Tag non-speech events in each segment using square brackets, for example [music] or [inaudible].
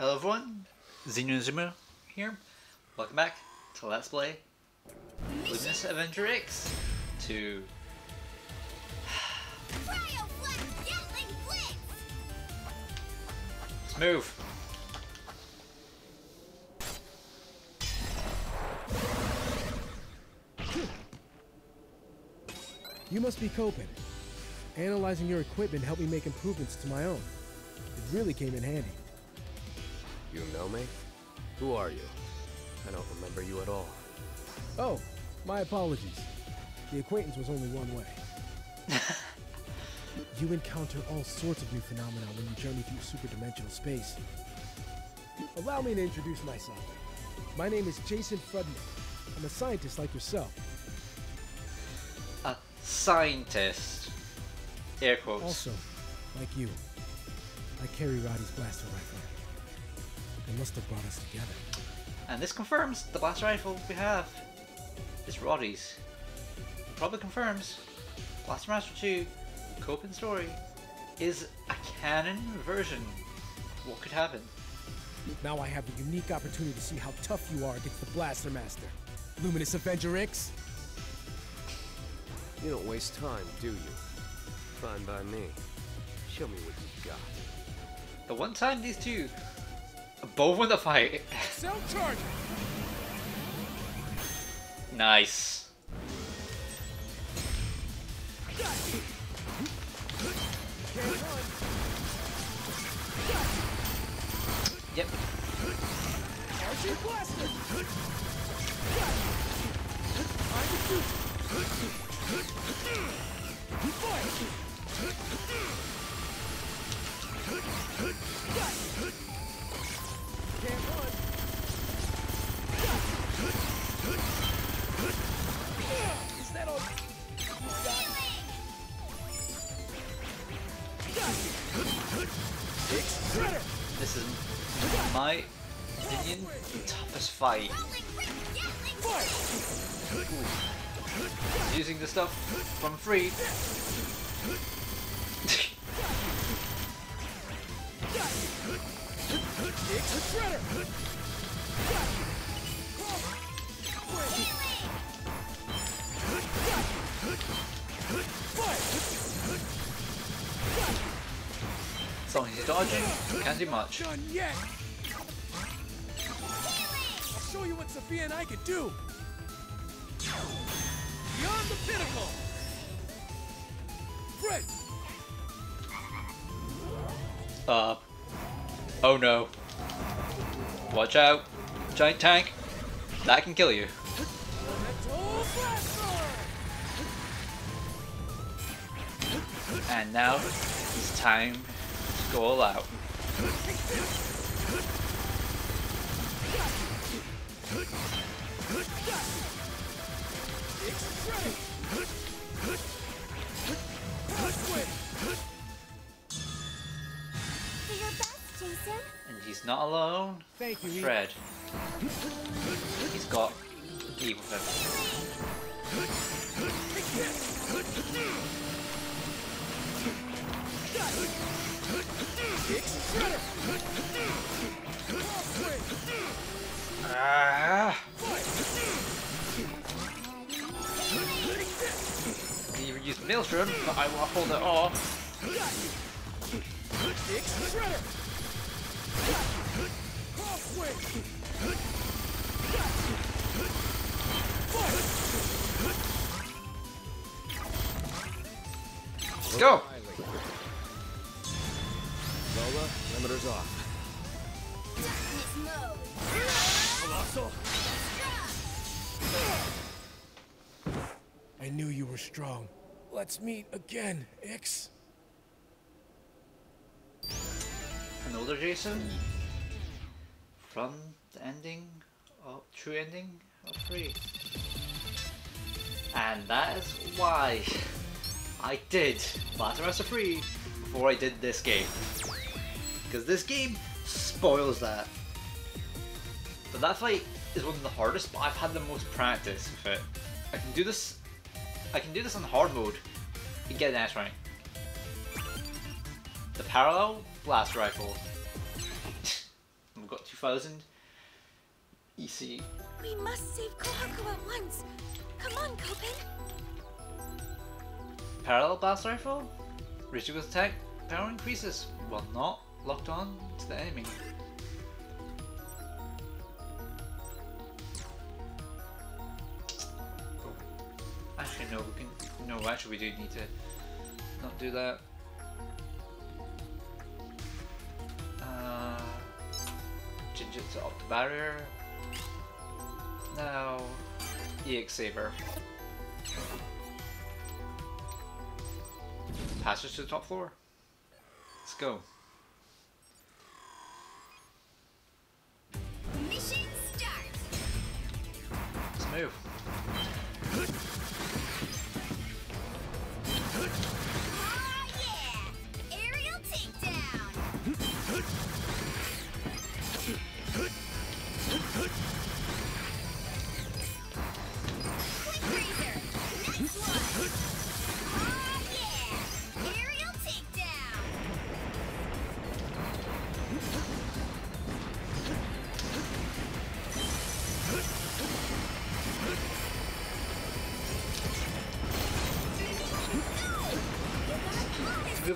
Hello everyone, Xenozumo here. Welcome back to Let's Play Luminous Avenger X to [sighs] Let's move. You must be Copen. Analyzing your equipment helped me make improvements to my own. It really came in handy. You know me? Who are you? I don't remember you at all. Oh, my apologies. The acquaintance was only one way. [laughs] you encounter all sorts of new phenomena when you journey through superdimensional space. Allow me to introduce myself. My name is Jason Frudnick. I'm a scientist like yourself. A scientist. Air quotes. Also, like you, I carry Roddy's blaster rifle. They must have brought us together. And this confirms the blaster rifle we have is Roddy's. It probably confirms Blaster Master 2 Copen Story is a canon version. What could happen? Now I have the unique opportunity to see how tough you are against the Blaster Master. Luminous Avenger X? You don't waste time, do you? Fine by me. Show me what you've got. The one time these two both win the fight. Nice. Yep. Fight! Fight. Using the stuff from free. As dodging, can't do much. Show you what Sophia and I could do! Beyond the pinnacle! Fred! Uh. Oh no. Watch out. Giant tank. That can kill you. And now it's time to go all out. And he's not alone. Thank you, Fred. He's got Eve with him. Maelstrom, but I will hold it off. Let's go! Lola, limiters off. I knew you were strong. Let's meet again, Ix. An older Jason from the ending of true ending of three. And that is why I did Master 3 before I did this game. Because this game spoils that. But that fight is one of the hardest, but I've had the most practice with it. I can do this I can do this on hard mode and get an S rank. The parallel blast rifle. [laughs] We've got 2000 EC. We must save Kohaku at once. Come on, Copen. Parallel blast rifle? Ritual's attack power increases while not locked on to the enemy. We do need to not do that. Uh, it to Opti Barrier. Now, EX Saber. Passage to the top floor. Let's go.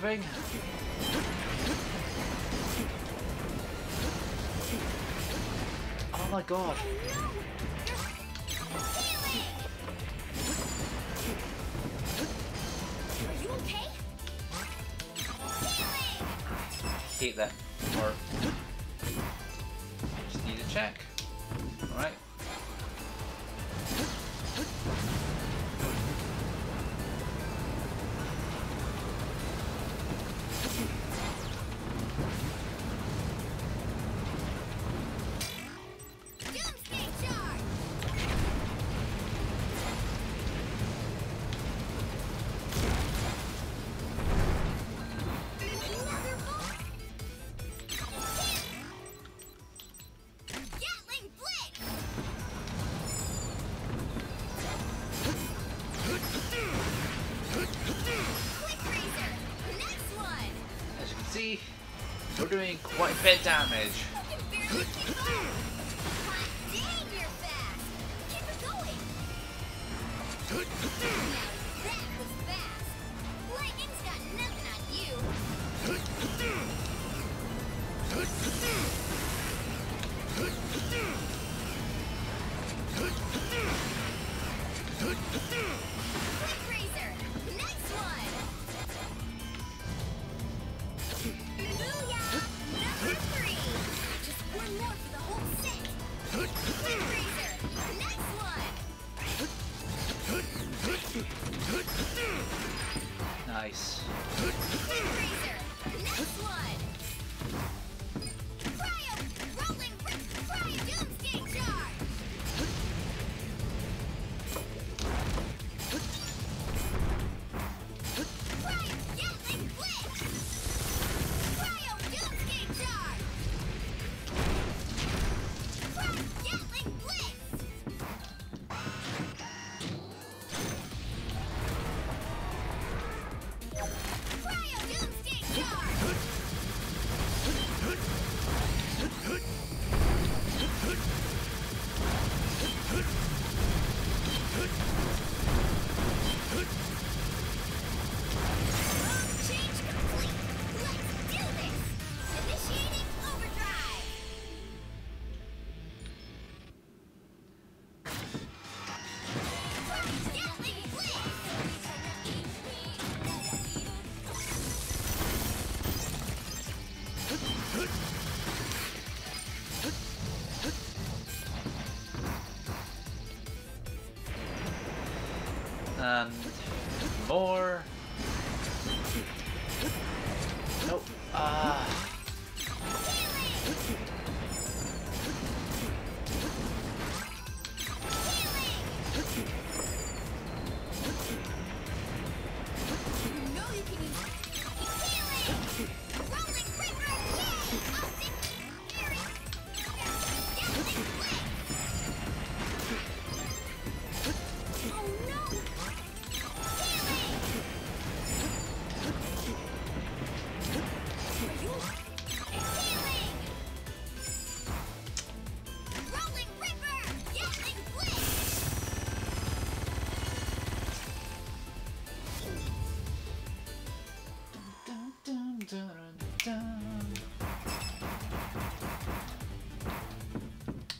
Moving. Oh my god. Quite a bit damage.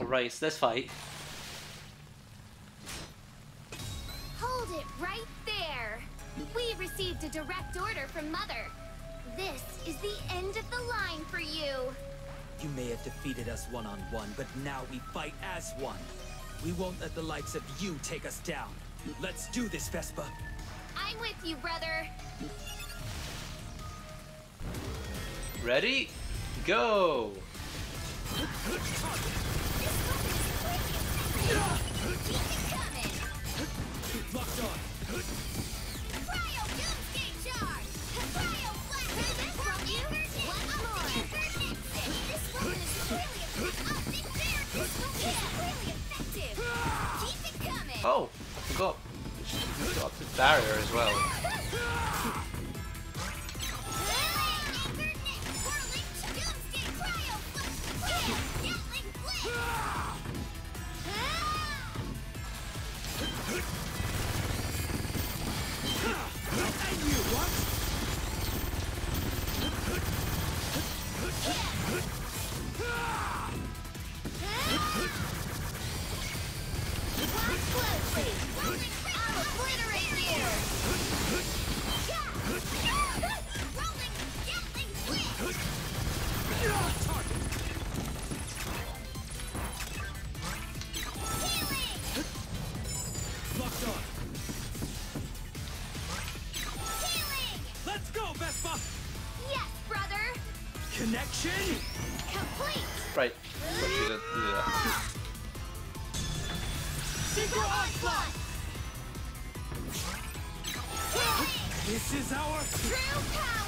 Right, it's this fight. Hold it right there. We received a direct order from Mother. This is the end of the line for you. You may have defeated us one-on-one, but now we fight as one. We won't let the likes of you take us down. Let's do this, Vespa. I'm with you, brother. Ready? Go! Oh, I forgot. Just got the barrier as well. Complete! Right. But she didn't do that. Synchro onslaught! This is our True power!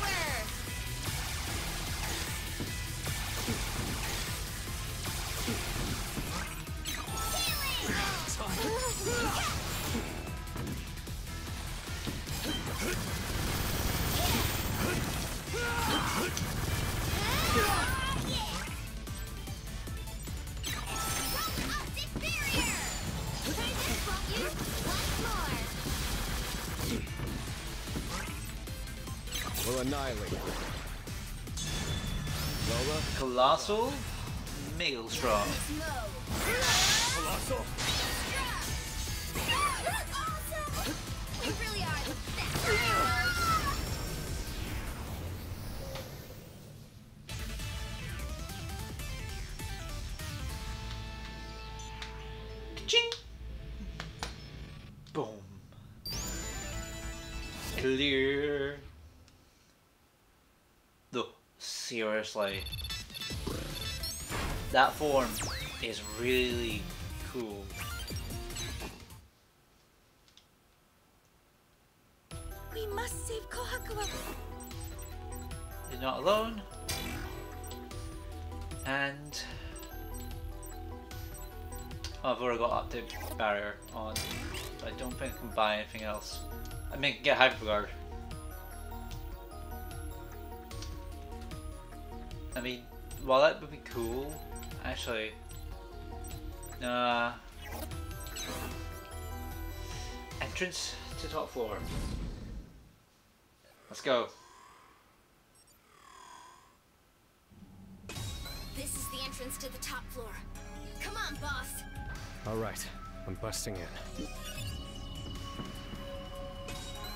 Colossal Maelstrom. Colossal. Awesome! We really are the best! Ching! Boom. Clear. No, seriously. That form is really cool. We must save Kohakuwa. You're not alone. And oh, I've already got up barrier on. So I don't think I can buy anything else. I mean, get hyper guard. I mean, while that would be cool, actually, uh, entrance to top floor. Let's go. This is the entrance to the top floor. Come on, boss. all right. I'm busting in.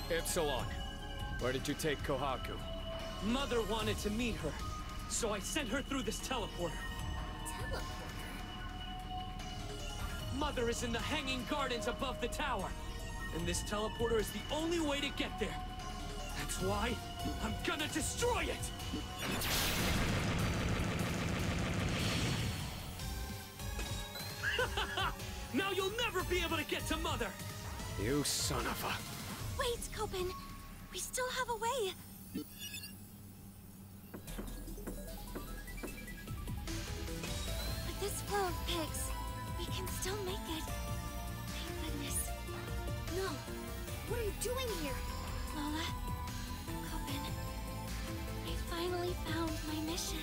Ypsilon, where did you take Kohaku? Mother wanted to meet her, so I sent her through this teleporter. Mother is in the Hanging Gardens above the tower. And this teleporter is the only way to get there. That's why I'm gonna destroy it! [laughs] now you'll never be able to get to Mother! You son of a... Wait, Copen. We still have a way. Of pigs, we can still make it. Thank goodness. No. What are you doing here? Lola. Copen. I finally found my mission.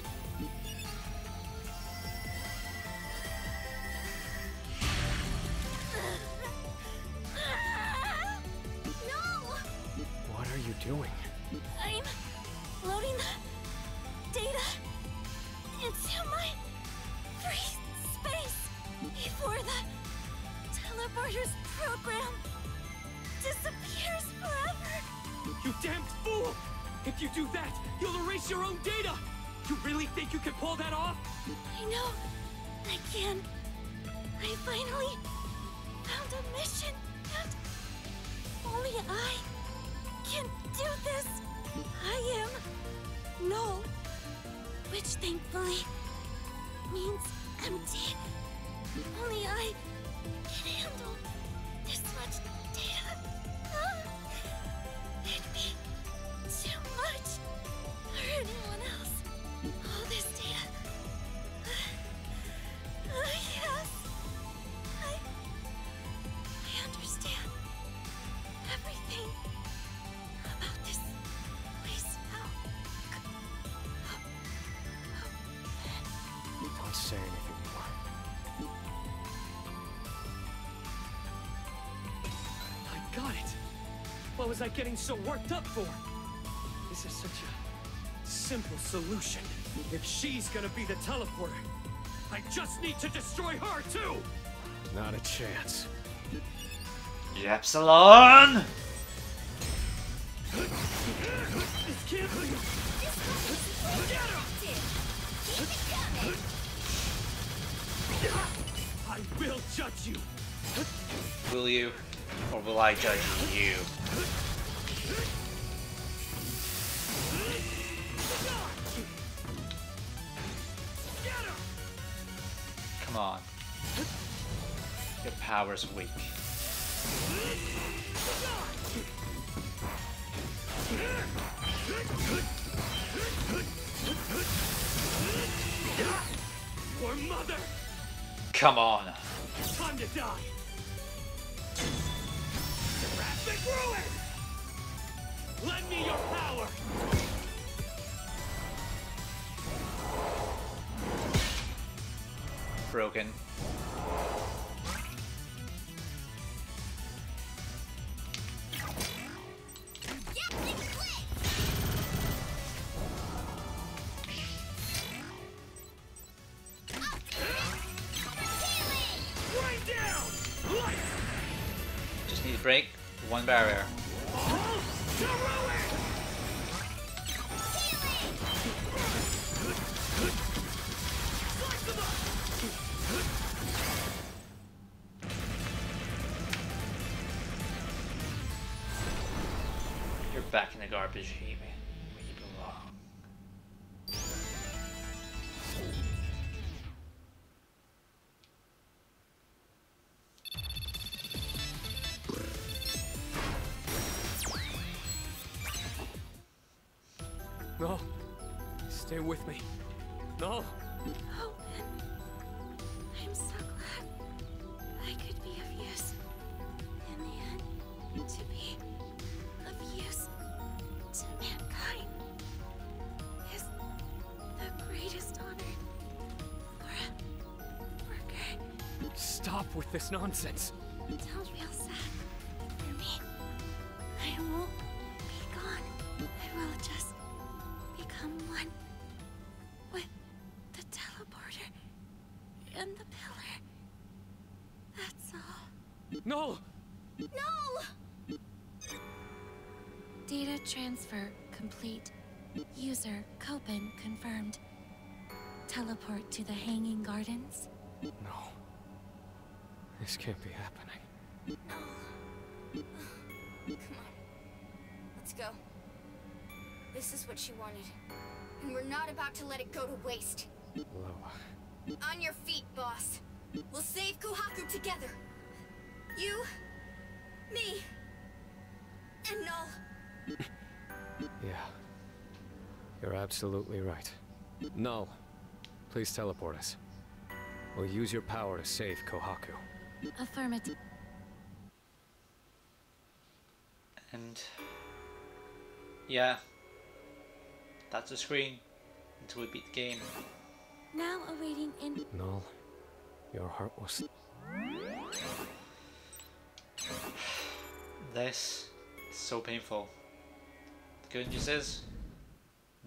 If you do that, you'll erase your own data! You really think you can pull that off? I know. I can. I finally found a mission, and only I can do this. I am null, which thankfully means empty. Only I can handle this much What was I getting so worked up for? This is such a simple solution. If she's gonna be the teleporter, I just need to destroy her too! Not a chance. Ypsilon! This can't be! Get her! Keep it coming. I will judge you! Will you? Or will I judge you? Power's weak. Or mother! Come on. Time to die! Ruin! Lend me your power! Broken. Back in the garbage heap Stop with this nonsense. Don't feel sad for me. I won't be gone. I will just become one with the teleporter and the pillar. That's all. No! No! Data transfer complete. User Copen confirmed. Teleport to the Hanging Gardens. No. This can't be happening. Come on. Let's go. This is what she wanted. And we're not about to let it go to waste. Lola. On your feet, boss. We'll save Kohaku together. You, me, and Null. Yeah. You're absolutely right. Null, please teleport us. We'll use your power to save Kohaku. Affirmative. And yeah, that's the screen until we beat the game. Now awaiting in. Null, your heart was... This is so painful. The good news is,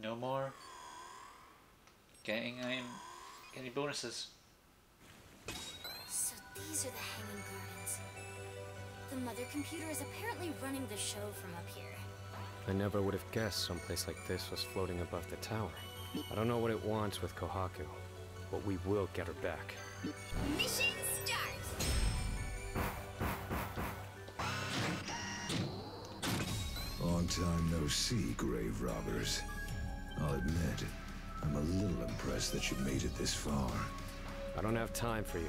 no more getting um, any bonuses. So these are the Hanging Gardens. The mother computer is apparently running the show from up here. I never would have guessed someplace like this was floating above the tower. I don't know what it wants with Kohaku, but we will get her back. Mission start! Long time no see, grave robbers. I'll admit, I'm a little impressed that you made it this far. I don't have time for you.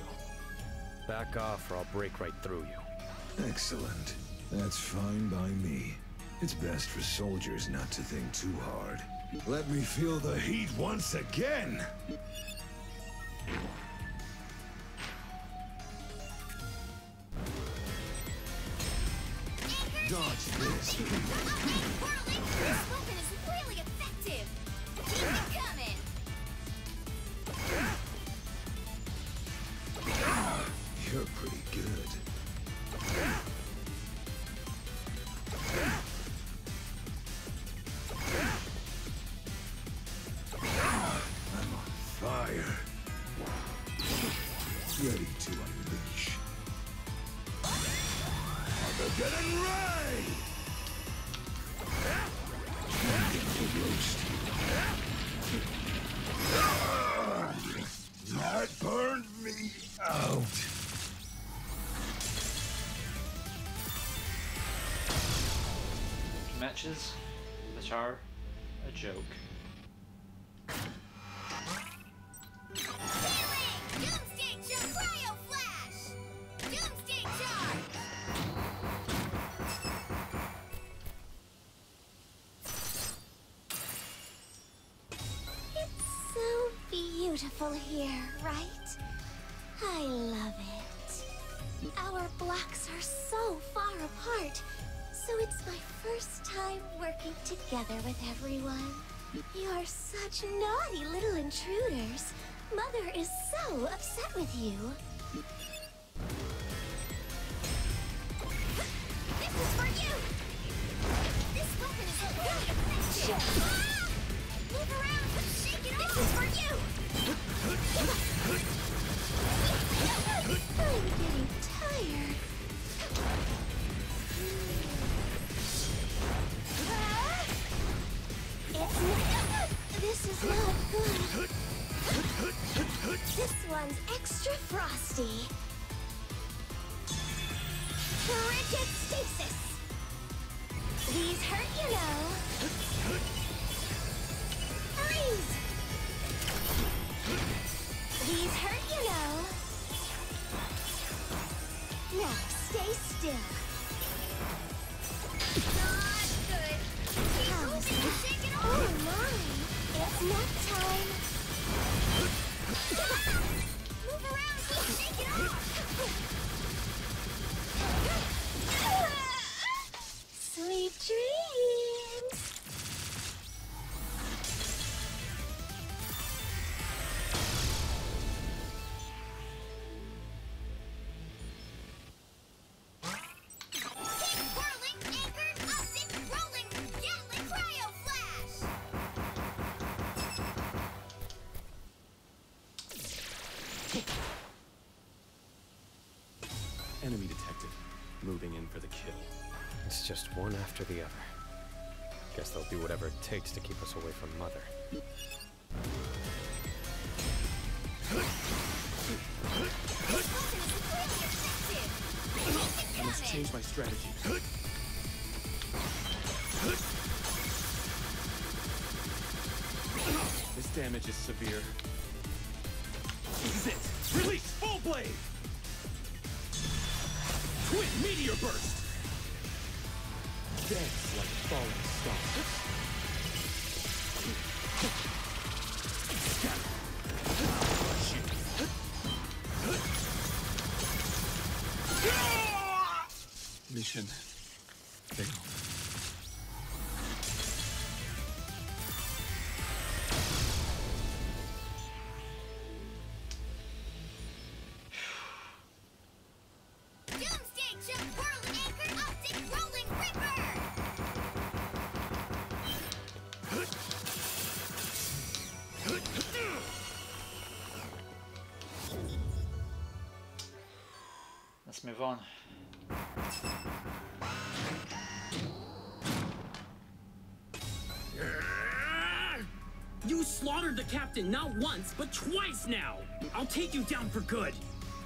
Back off or I'll break right through you. Excellent. That's fine by me. It's best for soldiers not to think too hard. Let me feel the heat once again! Dodge this. Matches, which are a joke. Beautiful here, right? I love it. Our blocks are so far apart, so it's my first time working together with everyone. You're such naughty little intruders. Mother is so upset with you. This is for you! This weapon is really effective! Move around! Shake it off! This is for you! I'm getting tired. This is not good. This one's extra frosty. Frigid stasis! Enemy detected. Moving in for the kill. It's just one after the other. Guess they'll do whatever it takes to keep us away from Mother. This weapon is really effective! Keep it I must change my strategy. This damage is severe. This is it! Release full blade! Twin meteor burst! Dance like falling star. Mission failed. Captain not once, but twice now! I'll take you down for good!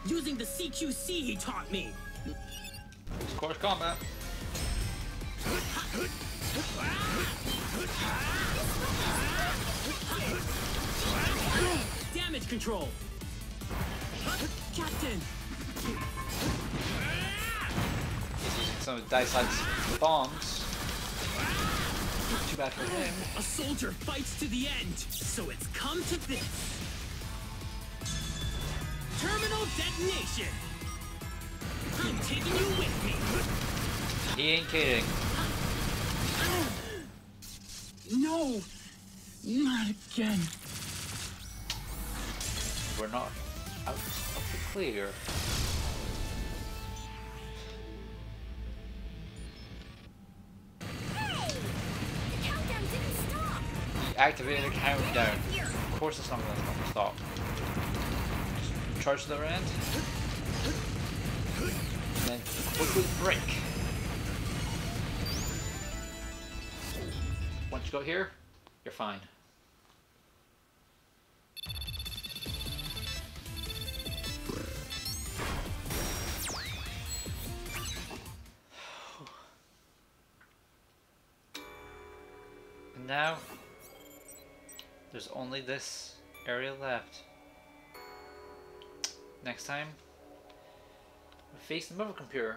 Using the CQC he taught me! Of course, combat. Damage control! Captain! Using some of Daisad's bombs. Too bad for him. A soldier fights to the end, so it's come to this. Terminal detonation! I'm taking you with me! He ain't kidding. No! Not again. We're not out of the clear. Activated a countdown. Of course it's not gonna stop. Just charge to the other end. And then quickly break. Once you go here, you're fine. [sighs] And now, there's only this area left. Next time, we face the mother computer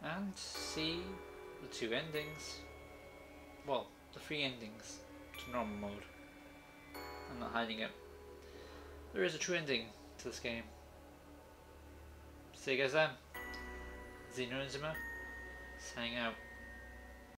and see the two endings. Well, the three endings to normal mode. I'm not hiding it. There is a true ending to this game. See you guys then. Signing out.